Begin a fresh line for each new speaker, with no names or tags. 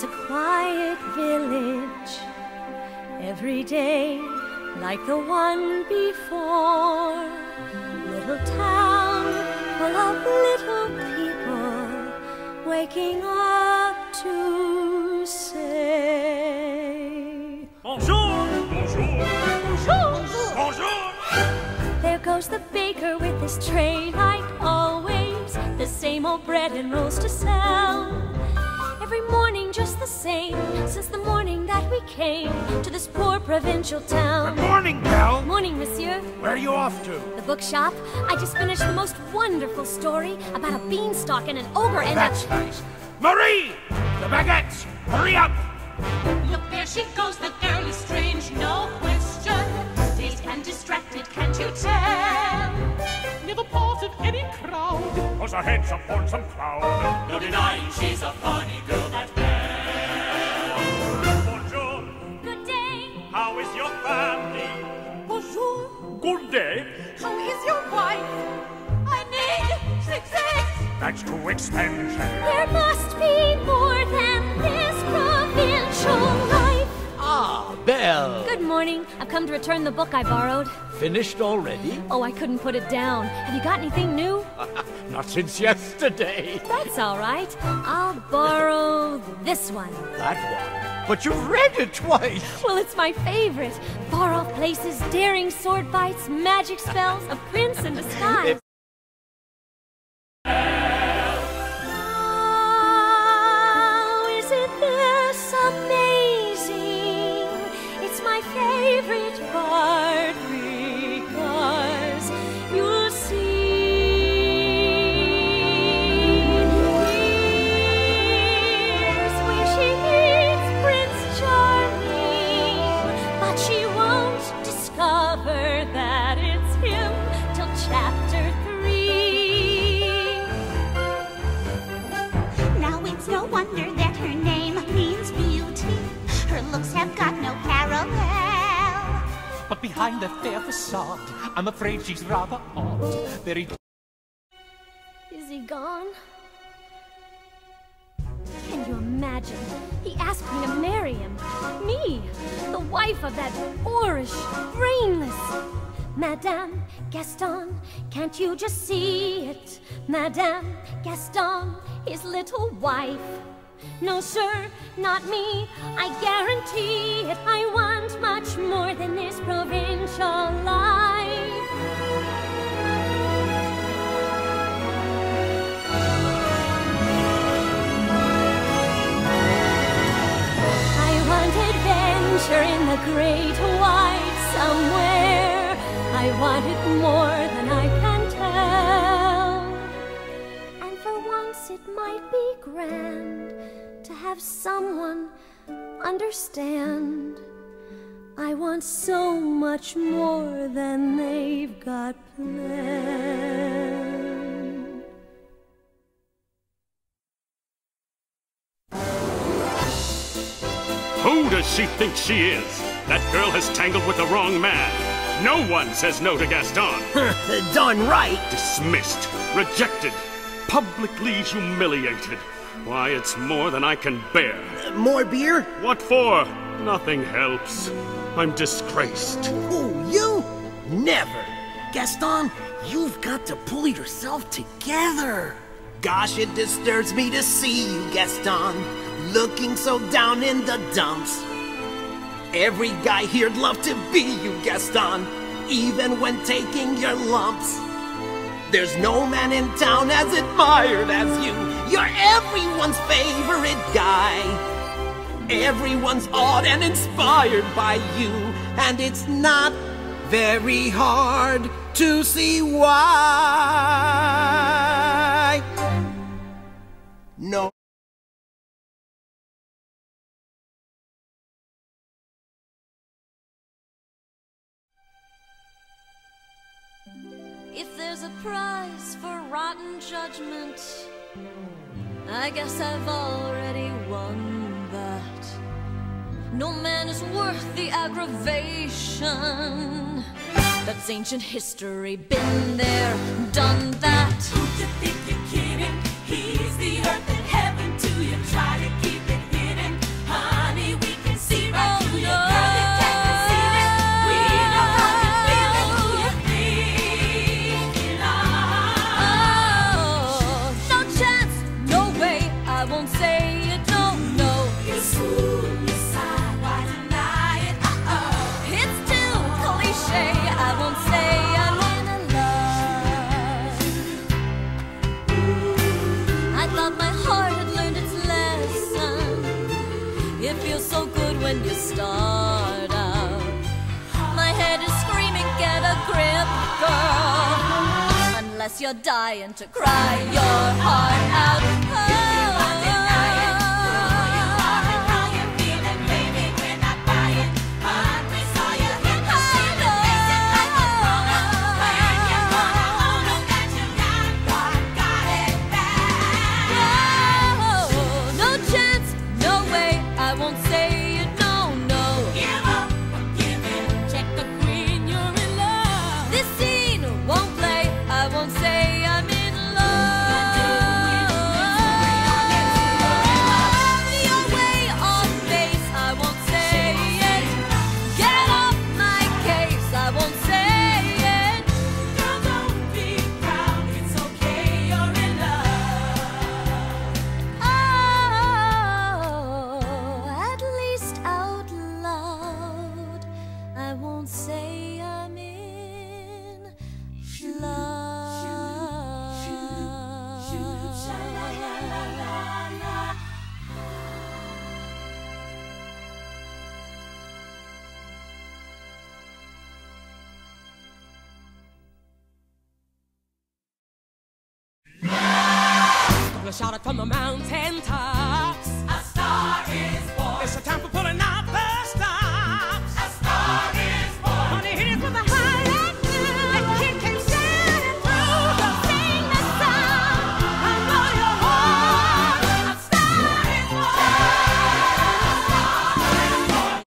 It's a quiet village. Every day, like the one before. Little town full of little people waking up to say.
Bonjour! Bonjour!
Bonjour!
Bonjour!
There goes the baker with his tray, like always. The same old bread and rolls to sell. Every morning just the same, since the morning that we came to this poor provincial town.
Good morning, Belle.
Morning, monsieur.
Where are you off to?
The bookshop. I just finished the most wonderful story about a beanstalk and an ogre and
That's
a.
nice. Marie! The baguettes! Hurry up!
Look, there she goes, the girl is strange, no question. Dazed and distracted, can't you tell? Never part of any crowd.
Cause her head's up on some cloud.
No denying she's a funny girl, that
Bonjour!
Morning. I've come to return the book I borrowed.
Finished already?
Oh, I couldn't put it down. Have you got anything new?
Not since yesterday.
That's all right. I'll borrow this one.
That one. But you've read it twice.
Well, it's my favorite. Far off places, daring sword fights, magic spells, a prince in disguise. But
behind the fair facade, I'm afraid she's rather odd. Very
Is he gone? Can you imagine? He asked me to marry him. Me, the wife of that boorish, brainless. Madame Gaston, can't you just see it? Madame Gaston, his little wife. No, sir, not me. I guarantee it. I want much more than this provincial life. I want adventure in the great wide somewhere. I want it more than I can tell. And it might be grand to have someone understand. I want so much more than they've got planned.
Who does she think she is? That girl has tangled with the wrong man. No one says no to Gaston.
Done right.
Dismissed, rejected, publicly humiliated. Why, it's more than I can bear.
Uh, more beer?
What for? Nothing helps. I'm disgraced.
Who, you? Never. Gaston, you've got to pull yourself together. Gosh, it disturbs me to see you, Gaston, looking so down in the dumps. Every guy here'd love to be you, Gaston, even when taking your lumps. There's no man in town as admired as you. You're everyone's favorite guy. Everyone's awed and inspired by you, and it's not very hard to see why. No.
There's a prize for rotten judgment, I guess I've already won that. No man is worth the aggravation. That's ancient history, been there, done that.
Who you think you're kidding? He's the earth
unless you're dying to cry your heart out.
Shouted from the mountain top.